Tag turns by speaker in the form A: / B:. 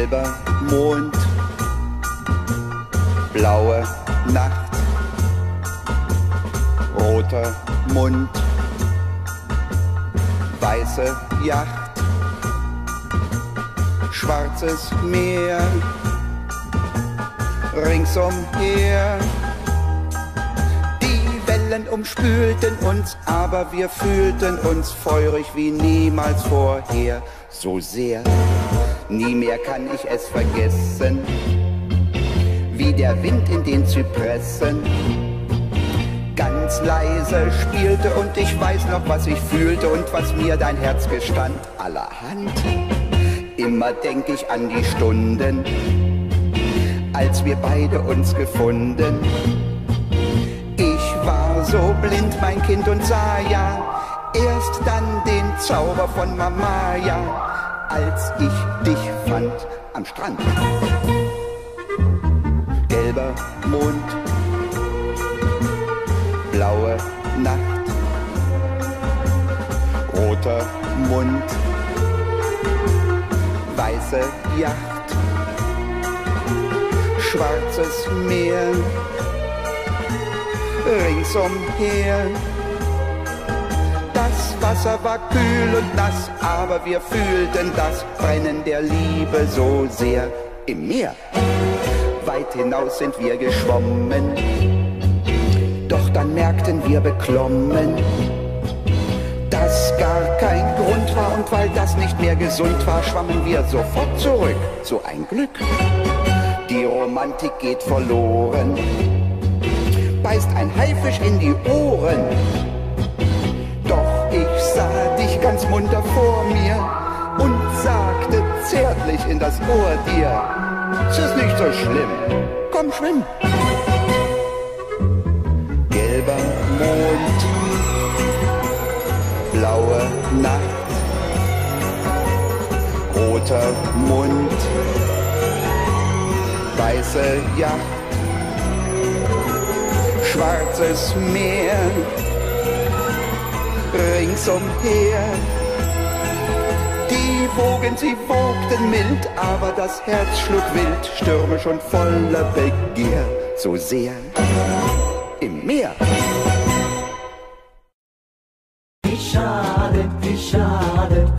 A: Gelber Mond, blaue Nacht, roter Mund, weiße Yacht, schwarzes Meer, ringsumher. Wellen umspülten uns, aber wir fühlten uns feurig wie niemals vorher. So sehr, nie mehr kann ich es vergessen, wie der Wind in den Zypressen ganz leise spielte und ich weiß noch, was ich fühlte und was mir dein Herz gestand. Allerhand, immer denk ich an die Stunden, als wir beide uns gefunden. So blind, mein Kind, und sah ja erst dann den Zauber von Mama, ja, als ich dich fand am Strand. Gelber Mond, blaue Nacht, roter Mund, weiße Yacht, schwarzes Meer, ringsumher. Das Wasser war kühl und nass, aber wir fühlten das Brennen der Liebe so sehr im Meer. Weit hinaus sind wir geschwommen, doch dann merkten wir beklommen, dass gar kein Grund war und weil das nicht mehr gesund war, schwammen wir sofort zurück. So ein Glück. Die Romantik geht verloren, beißt ein Haifisch in die Ohren. Doch ich sah dich ganz munter vor mir und sagte zärtlich in das Ohr dir, es ist nicht so schlimm, komm schwimm. Gelber Mond, blaue Nacht, roter Mund, weiße Yacht, schwarzes Meer, ringsumher. Die Wogen, sie wogten mild, aber das Herz schlug wild, stürmisch und voller Begier, so sehr im Meer.
B: Wie schade, wie schade,